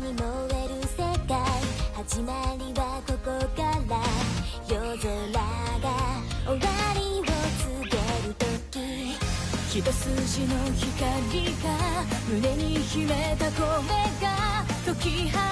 に燃える世界始まりはここから夜空が終わりを告げる時一筋の光が胸に秘めた声が解き放